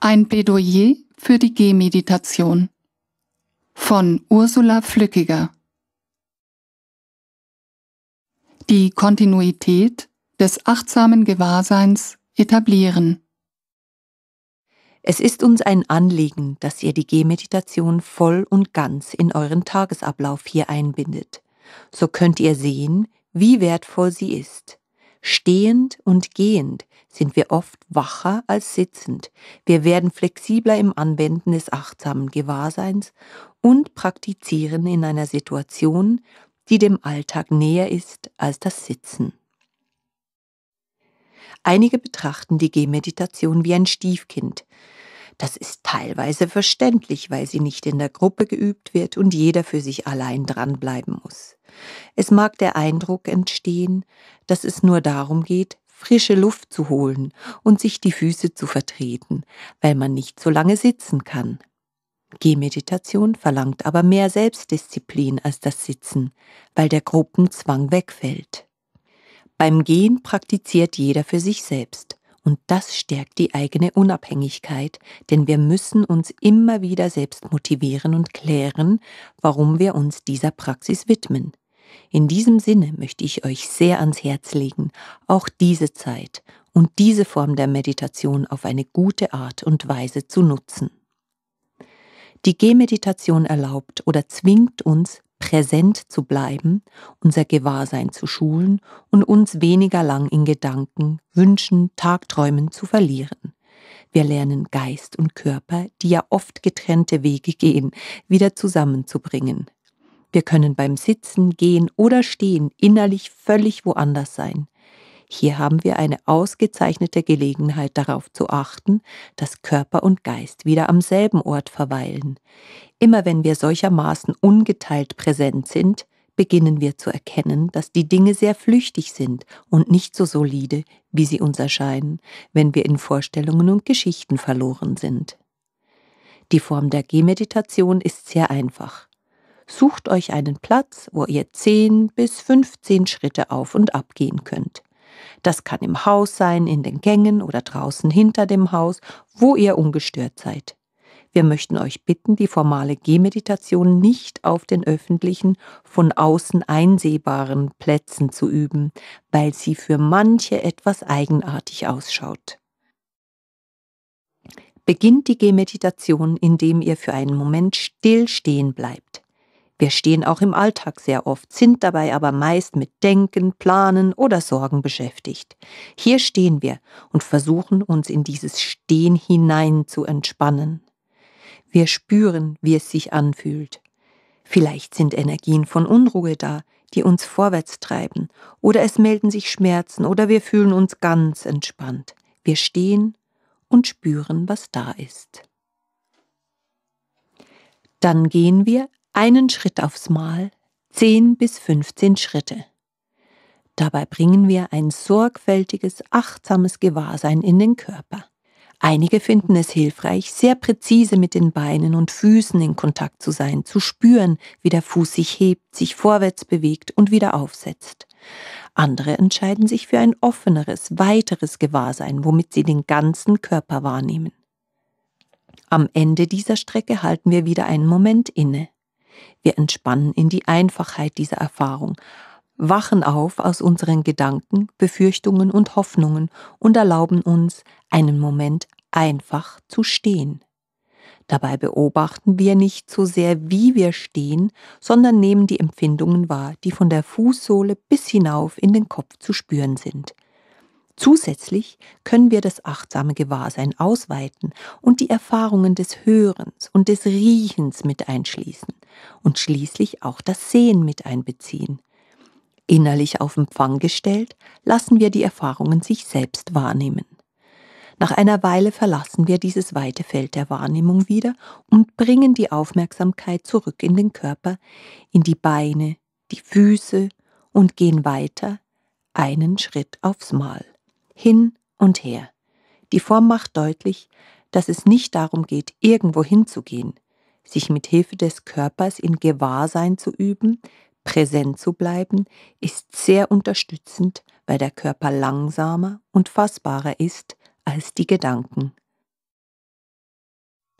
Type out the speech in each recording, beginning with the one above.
Ein Plädoyer für die Gehmeditation von Ursula Flückiger Die Kontinuität des achtsamen Gewahrseins etablieren. Es ist uns ein Anliegen, dass ihr die Gehmeditation voll und ganz in euren Tagesablauf hier einbindet. So könnt ihr sehen, wie wertvoll sie ist. Stehend und gehend sind wir oft wacher als sitzend. Wir werden flexibler im Anwenden des achtsamen Gewahrseins und praktizieren in einer Situation, die dem Alltag näher ist als das Sitzen. Einige betrachten die Gehmeditation wie ein Stiefkind. Das ist teilweise verständlich, weil sie nicht in der Gruppe geübt wird und jeder für sich allein dranbleiben muss. Es mag der Eindruck entstehen, dass es nur darum geht, frische Luft zu holen und sich die Füße zu vertreten, weil man nicht so lange sitzen kann. Gehmeditation verlangt aber mehr Selbstdisziplin als das Sitzen, weil der Gruppenzwang wegfällt. Beim Gehen praktiziert jeder für sich selbst und das stärkt die eigene Unabhängigkeit, denn wir müssen uns immer wieder selbst motivieren und klären, warum wir uns dieser Praxis widmen. In diesem Sinne möchte ich euch sehr ans Herz legen, auch diese Zeit und diese Form der Meditation auf eine gute Art und Weise zu nutzen. Die Gehmeditation erlaubt oder zwingt uns, präsent zu bleiben, unser Gewahrsein zu schulen und uns weniger lang in Gedanken, Wünschen, Tagträumen zu verlieren. Wir lernen Geist und Körper, die ja oft getrennte Wege gehen, wieder zusammenzubringen. Wir können beim Sitzen, Gehen oder Stehen innerlich völlig woanders sein. Hier haben wir eine ausgezeichnete Gelegenheit darauf zu achten, dass Körper und Geist wieder am selben Ort verweilen. Immer wenn wir solchermaßen ungeteilt präsent sind, beginnen wir zu erkennen, dass die Dinge sehr flüchtig sind und nicht so solide, wie sie uns erscheinen, wenn wir in Vorstellungen und Geschichten verloren sind. Die Form der Gehmeditation ist sehr einfach. Sucht euch einen Platz, wo ihr 10 bis 15 Schritte auf und ab gehen könnt. Das kann im Haus sein, in den Gängen oder draußen hinter dem Haus, wo ihr ungestört seid. Wir möchten euch bitten, die formale Gehmeditation nicht auf den öffentlichen, von außen einsehbaren Plätzen zu üben, weil sie für manche etwas eigenartig ausschaut. Beginnt die Gehmeditation, indem ihr für einen Moment still stehen bleibt. Wir stehen auch im Alltag sehr oft, sind dabei aber meist mit Denken, Planen oder Sorgen beschäftigt. Hier stehen wir und versuchen uns in dieses Stehen hinein zu entspannen. Wir spüren, wie es sich anfühlt. Vielleicht sind Energien von Unruhe da, die uns vorwärts treiben, oder es melden sich Schmerzen, oder wir fühlen uns ganz entspannt. Wir stehen und spüren, was da ist. Dann gehen wir einen Schritt aufs Mal, 10 bis 15 Schritte. Dabei bringen wir ein sorgfältiges, achtsames Gewahrsein in den Körper. Einige finden es hilfreich, sehr präzise mit den Beinen und Füßen in Kontakt zu sein, zu spüren, wie der Fuß sich hebt, sich vorwärts bewegt und wieder aufsetzt. Andere entscheiden sich für ein offeneres, weiteres Gewahrsein, womit sie den ganzen Körper wahrnehmen. Am Ende dieser Strecke halten wir wieder einen Moment inne. Wir entspannen in die Einfachheit dieser Erfahrung, wachen auf aus unseren Gedanken, Befürchtungen und Hoffnungen und erlauben uns, einen Moment einfach zu stehen. Dabei beobachten wir nicht so sehr, wie wir stehen, sondern nehmen die Empfindungen wahr, die von der Fußsohle bis hinauf in den Kopf zu spüren sind. Zusätzlich können wir das achtsame Gewahrsein ausweiten und die Erfahrungen des Hörens und des Riechens mit einschließen und schließlich auch das Sehen mit einbeziehen. Innerlich auf Empfang gestellt, lassen wir die Erfahrungen sich selbst wahrnehmen. Nach einer Weile verlassen wir dieses weite Feld der Wahrnehmung wieder und bringen die Aufmerksamkeit zurück in den Körper, in die Beine, die Füße und gehen weiter einen Schritt aufs Mal hin und her. Die Form macht deutlich, dass es nicht darum geht, irgendwo hinzugehen, sich mit Hilfe des Körpers in Gewahrsein zu üben, präsent zu bleiben, ist sehr unterstützend, weil der Körper langsamer und fassbarer ist als die Gedanken.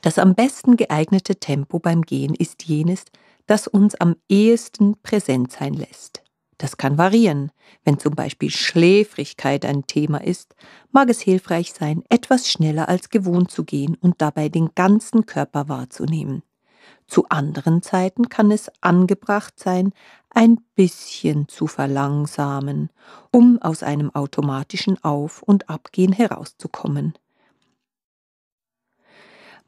Das am besten geeignete Tempo beim Gehen ist jenes, das uns am ehesten präsent sein lässt. Das kann variieren. Wenn zum Beispiel Schläfrigkeit ein Thema ist, mag es hilfreich sein, etwas schneller als gewohnt zu gehen und dabei den ganzen Körper wahrzunehmen. Zu anderen Zeiten kann es angebracht sein, ein bisschen zu verlangsamen, um aus einem automatischen Auf- und Abgehen herauszukommen.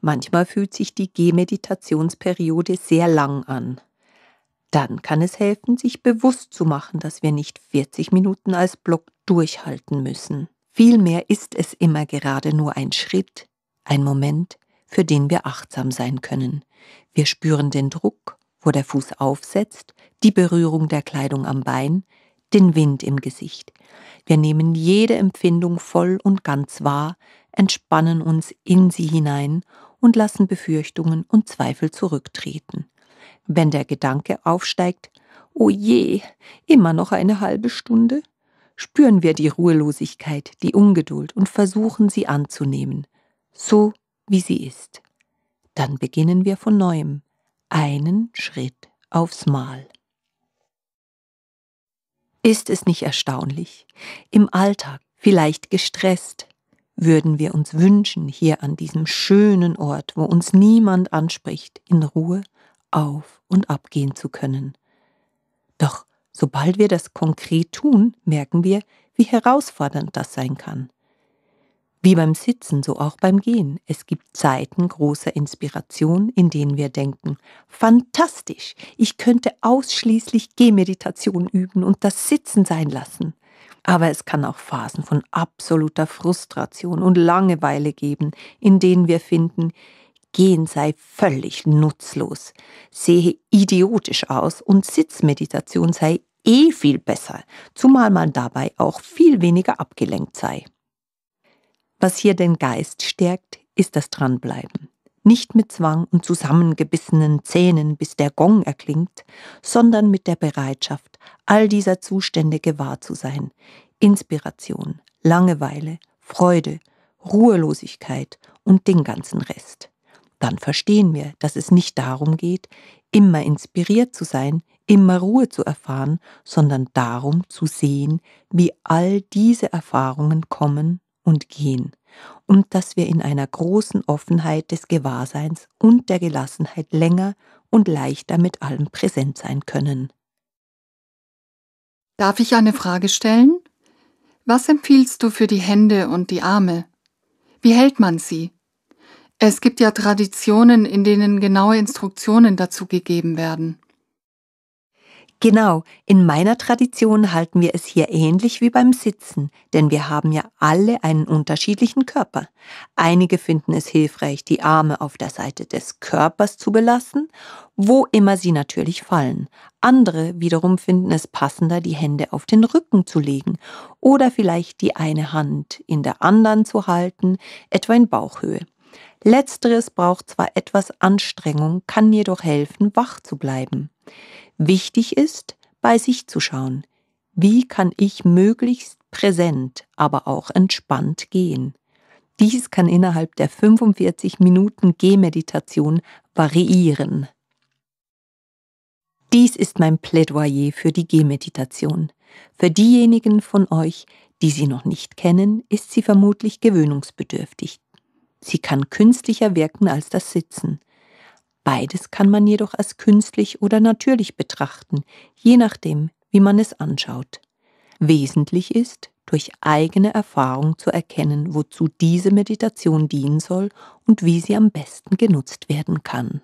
Manchmal fühlt sich die Gehmeditationsperiode sehr lang an. Dann kann es helfen, sich bewusst zu machen, dass wir nicht 40 Minuten als Block durchhalten müssen. Vielmehr ist es immer gerade nur ein Schritt, ein Moment, für den wir achtsam sein können. Wir spüren den Druck, wo der Fuß aufsetzt, die Berührung der Kleidung am Bein, den Wind im Gesicht. Wir nehmen jede Empfindung voll und ganz wahr, entspannen uns in sie hinein und lassen Befürchtungen und Zweifel zurücktreten. Wenn der Gedanke aufsteigt, oh je, immer noch eine halbe Stunde, spüren wir die Ruhelosigkeit, die Ungeduld und versuchen sie anzunehmen, so wie sie ist. Dann beginnen wir von neuem, einen Schritt aufs Mal. Ist es nicht erstaunlich? Im Alltag, vielleicht gestresst, würden wir uns wünschen, hier an diesem schönen Ort, wo uns niemand anspricht, in Ruhe auf und abgehen zu können. Doch sobald wir das konkret tun, merken wir, wie herausfordernd das sein kann. Wie beim Sitzen, so auch beim Gehen. Es gibt Zeiten großer Inspiration, in denen wir denken, fantastisch, ich könnte ausschließlich Gehmeditation üben und das Sitzen sein lassen. Aber es kann auch Phasen von absoluter Frustration und Langeweile geben, in denen wir finden, Gehen sei völlig nutzlos, sehe idiotisch aus und Sitzmeditation sei eh viel besser, zumal man dabei auch viel weniger abgelenkt sei. Was hier den Geist stärkt, ist das Dranbleiben. Nicht mit Zwang und zusammengebissenen Zähnen, bis der Gong erklingt, sondern mit der Bereitschaft, all dieser Zustände gewahr zu sein. Inspiration, Langeweile, Freude, Ruhelosigkeit und den ganzen Rest. Dann verstehen wir, dass es nicht darum geht, immer inspiriert zu sein, immer Ruhe zu erfahren, sondern darum zu sehen, wie all diese Erfahrungen kommen und gehen und dass wir in einer großen Offenheit des Gewahrseins und der Gelassenheit länger und leichter mit allem präsent sein können. Darf ich eine Frage stellen? Was empfiehlst du für die Hände und die Arme? Wie hält man sie? Es gibt ja Traditionen, in denen genaue Instruktionen dazu gegeben werden. Genau, in meiner Tradition halten wir es hier ähnlich wie beim Sitzen, denn wir haben ja alle einen unterschiedlichen Körper. Einige finden es hilfreich, die Arme auf der Seite des Körpers zu belassen, wo immer sie natürlich fallen. Andere wiederum finden es passender, die Hände auf den Rücken zu legen oder vielleicht die eine Hand in der anderen zu halten, etwa in Bauchhöhe. Letzteres braucht zwar etwas Anstrengung, kann jedoch helfen, wach zu bleiben. Wichtig ist, bei sich zu schauen. Wie kann ich möglichst präsent, aber auch entspannt gehen? Dies kann innerhalb der 45 Minuten Gehmeditation variieren. Dies ist mein Plädoyer für die Gehmeditation. Für diejenigen von euch, die sie noch nicht kennen, ist sie vermutlich gewöhnungsbedürftig. Sie kann künstlicher wirken als das Sitzen. Beides kann man jedoch als künstlich oder natürlich betrachten, je nachdem, wie man es anschaut. Wesentlich ist, durch eigene Erfahrung zu erkennen, wozu diese Meditation dienen soll und wie sie am besten genutzt werden kann.